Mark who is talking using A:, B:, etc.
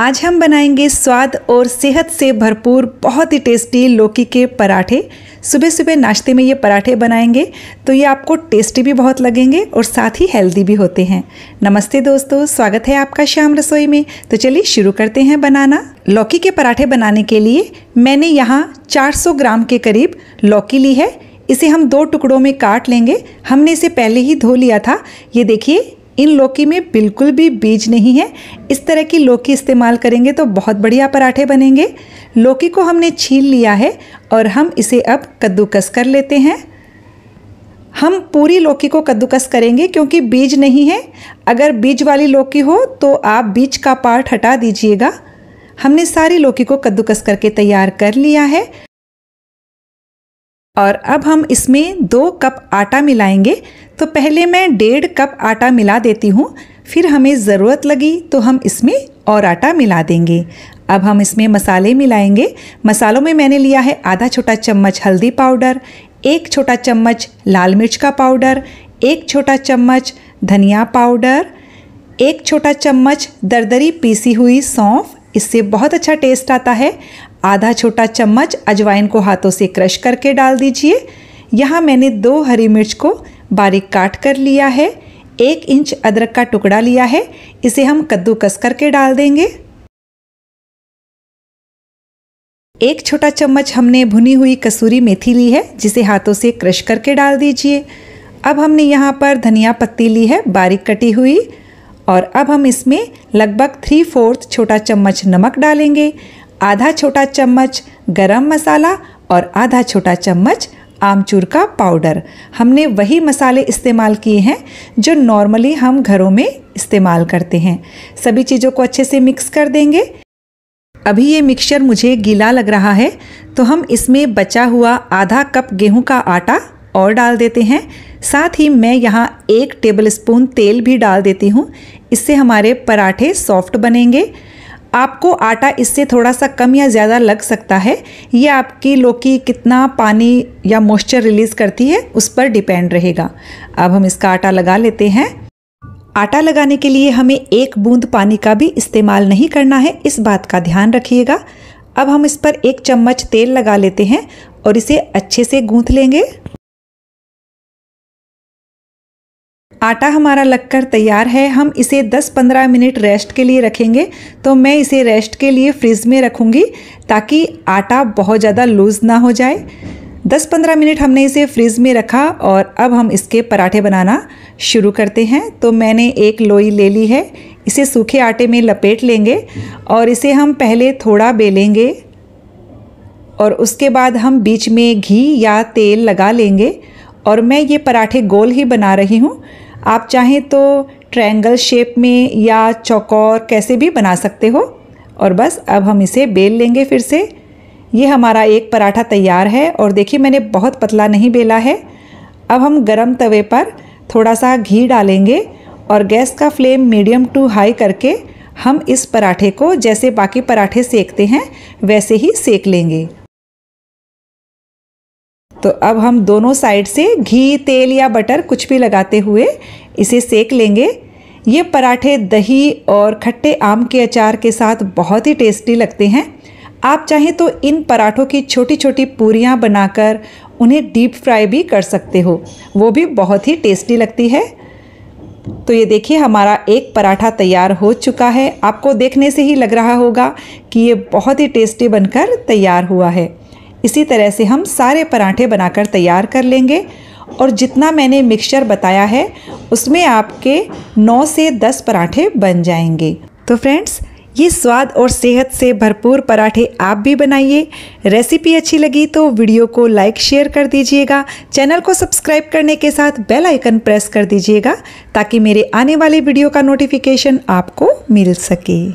A: आज हम बनाएँगे स्वाद और सेहत से भरपूर, बहुत ही टेस्टी लौकी के पराठे। सुबह सुबह नाश्ते में ये पराठे बनाएँगे तो ये आपको टेस्टी भी बहुत लगेंगे और साथ ही हेल्दी भी होते हैं। नमस्ते दोस्तों, स्वागत है आपका शाम रसोई में। तो चलिए शुरू करते हैं बनाना। लौकी के पराठे बनाने के लिए मैंने यहाँ 400 ग्राम के करीब लौकी ली है। इसे हम दो टुकड़ों में काट लेंगे। हमने इसे पहले ही धो लिया था। ये देखिए इन लौकी में बिल्कुल भी बीज नहीं है। इस तरह की लौकी इस्तेमाल करेंगे तो बहुत बढ़िया पराठे बनेंगे। लौकी को हमने छील लिया है और हम इसे अब कद्दूकस कर लेते हैं। हम पूरी लौकी को कद्दूकस करेंगे क्योंकि बीज नहीं है। अगर बीज वाली लौकी हो तो आप बीज का पार्ट हटा दीजिएगा। हमने सारी लौकी को कद्दूकस करके तैयार कर लिया है। और अब हम इसमें दो कप आटा मिलाएँगे। तो पहले मैं डेढ़ कप आटा मिला देती हूँ, फिर हमें ज़रूरत लगी तो हम इसमें और आटा मिला देंगे। अब हम इसमें मसाले मिलाएँगे। मसालों में मैंने लिया है आधा छोटा चम्मच हल्दी पाउडर, एक छोटा चम्मच लाल मिर्च का पाउडर, एक छोटा चम्मच धनिया पाउडर, एक छोटा चम्मच दरदरी पीसी हुई सौंफ। इससे बहुत अच्छा टेस्ट आता है। आधा छोटा चम्मच अजवाइन को हाथों से क्रश करके डाल दीजिए। यहाँ मैंने दो हरी मिर्च को बारीक काट कर लिया है। एक इंच अदरक का टुकड़ा लिया है। इसे हम कद्दूकस करके डाल देंगे। एक छोटा चम्मच हमने भुनी हुई कसूरी मेथी ली है, जिसे हाथों से क्रश करके डाल दीजिए। अब हमने यहाँ पर धनिया पत्ती ली है, बारीक कटी हुई। और अब हम इसमें लगभग थ्री फोर्थ छोटा चम्मच नमक डालेंगे। आधा छोटा चम्मच गरम मसाला और आधा छोटा चम्मच आमचूर का पाउडर। हमने वही मसाले इस्तेमाल किए हैं, जो नॉर्मली हम घरों में इस्तेमाल करते हैं। सभी चीज़ों को अच्छे से मिक्स कर देंगे। अभी ये मिक्सचर मुझे गीला लग रहा है तो हम इसमें बचा हुआ आधा कप गेहूँ का आटा और डाल देते हैं। साथ ही मैं यहाँ एक टेबल स्पून तेल भी डाल देती हूँ। इससे हमारे पराठे सॉफ्ट बनेंगे। आपको आटा इससे थोड़ा सा कम या ज़्यादा लग सकता है। ये आपकी लौकी कितना पानी या मॉइस्चर रिलीज़ करती है, उस पर डिपेंड रहेगा। अब हम इसका आटा लगा लेते हैं। आटा लगाने के लिए हमें एक बूंद पानी का भी इस्तेमाल नहीं करना है, इस बात का ध्यान रखिएगा। अब हम इस पर एक चम्मच तेल लगा लेते हैं और इसे अच्छे से गूंथ लेंगे। आटा हमारा लगकर तैयार है, हम इसे 10-15 मिनट रेस्ट के लिए रखेंगे तो मैं इसे रेस्ट के लिए फ्रिज में रखूँगी ताकि आटा बहुत ज़्यादा लूज़ ना हो जाए। 10-15 मिनट हमने इसे फ्रिज में रखा और अब हम इसके पराठे बनाना शुरू करते हैं। तो मैंने एक लोई ले ली है, इसे सूखे आटे में लपेट लेंगे और इसे हम पहले थोड़ा बेलेंगे और उसके बाद हम बीच में घी या तेल लगा लेंगे और मैं ये पराठे गोल ही बना रही हूँ। आप चाहें तो ट्रायंगल शेप में या चौकोर कैसे भी बना सकते हो। और बस, अब हम इसे बेल लेंगे फिर से। ये हमारा एक पराठा तैयार है और देखिए, मैंने बहुत पतला नहीं बेला है। अब हम गरम तवे पर थोड़ा सा घी डालेंगे और गैस का फ्लेम मीडियम टू हाई करके हम इस पराठे को, जैसे बाकी पराठे सेकते हैं, वैसे ही सेक लेंगे। तो अब हम दोनों साइड से घी, तेल या बटर कुछ भी लगाते हुए इसे सेक लेंगे। ये पराठे दही और खट्टे आम के अचार के साथ बहुत ही टेस्टी लगते हैं। आप चाहें तो इन पराठों की छोटी छोटी पूरियाँ बनाकर उन्हें डीप फ्राई भी कर सकते हो। वो भी बहुत ही टेस्टी लगती है। तो ये देखिए, हमारा एक पराठा तैयार हो चुका है। आपको देखने से ही लग रहा होगा कि ये बहुत ही टेस्टी बनकर तैयार हुआ है। इसी तरह से हम सारे पराठे बनाकर तैयार कर लेंगे। और जितना मैंने मिक्सचर बताया है, उसमें आपके 9 से 10 पराठे बन जाएँगे। तो फ्रेंड्स ये स्वाद और सेहत से भरपूर पराठे आप भी बनाइए। रेसिपी अच्छी लगी तो वीडियो को लाइक शेयर कर दीजिएगा। चैनल को सब्सक्राइब करने के साथ बेल आइकन प्रेस कर दीजिएगा, ताकि मेरे आने वाले वीडियो का नोटिफिकेशन आपको मिल सके।